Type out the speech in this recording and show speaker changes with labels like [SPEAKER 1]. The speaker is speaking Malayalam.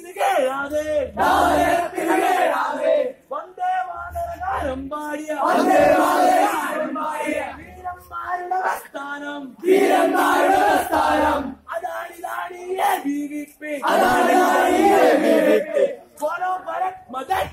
[SPEAKER 1] തിരികെ രാധേ തിരികെ രാധേ വന്ദേ മാതരകാരം പാടിയ. വന്ദേ മാതരകാരം പാടിയ. വീരന്മാരുടെ പ്രസ്ഥാനം. വീരന്മാരുടെ പ്രസ്ഥാനം. അതാണ് ഇതാണ് ബി വി പി അതാണ് ഇതാണ് ബി ഫോളോ ഭരത് മദൻ